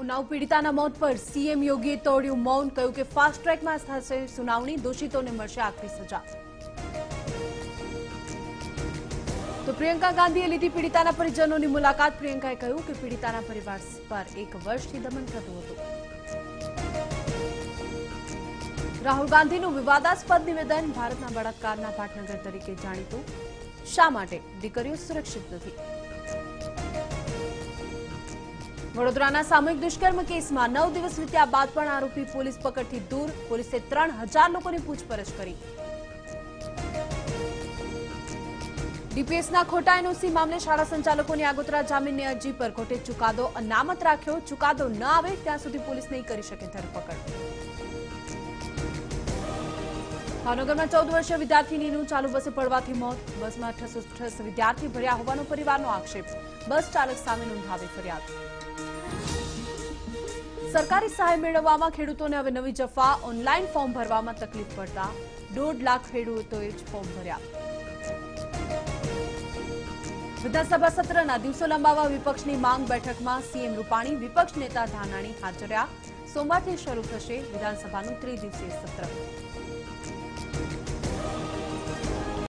ઉન્નાવ પીડિતાના મોત પર સીએમ યોગીએ તોડ્યું મૌન, કહ્યું કે ફાસ્ટ ટ્રેકમાં થશે સુનાવણી, દોષિતોને મળશે આખરી સજા. તો પ્રિયંકા ગાંધીએ લીધી પીડિતાના પરિજનોની મુલાકાત. પ્રિયંકાએ કહ્યું કે પીડિતાના પરિવાર પર એક વર્ષથી દમન થતું હતું. રાહુલ ગાંધીનું વિવાદાસ્પદ નિવેદન ભારતના બળાત્કારના પાટનગર તરીકે જાણીતું. શા માટે? દીકરીઓ સુરક્ષિત નથી. વડોદરાના સામૂહિક દુષ્કર્મ કેસમાં નવ દિવસ વીત્યા બાદ પણ આરોપી પોલીસ પકડથી દૂર. પોલીસે ત્રણ લોકોની પૂછપરછ કરી. ડીપીએસના ખોટા એનઓસી મામલે શાળા સંચાલકોની આગોતરા જામીનની અરજી પર કોર્ટે ચુકાદો અનામત રાખ્યો. ચુકાદો ન આવે ત્યાં સુધી પોલીસ નહીં કરી શકે ધરપકડ. ભાવનગરમાં ચૌદ વર્ષીય વિદ્યાર્થીનીનું ચાલુ બસે પડવાથી મોત. બસમાં ઠસોઠસ વિદ્યાર્થી ભર્યા હોવાનો પરિવારનો આક્ષેપ. બસ ચાલક સામે નોંધાવી ફરિયાદ. સરકારી સહાય મેળવવામાં ખેડૂતોને હવે નવી જફા. ઓનલાઈન ફોર્મ ભરવામાં તકલીફ પડતા દોઢ લાખ ખેડૂતોએ જ ફોર્મ ભર્યા. વિધાનસભા સત્રના દિવસો લંબાવવા વિપક્ષની માંગ બેઠકમાં સીએમ રૂપાણી, વિપક્ષ નેતા ધાનાણી હાજર્યા. સોમવારથી શરૂ થશે વિધાનસભાનું ત્રિદિવસીય સત્ર.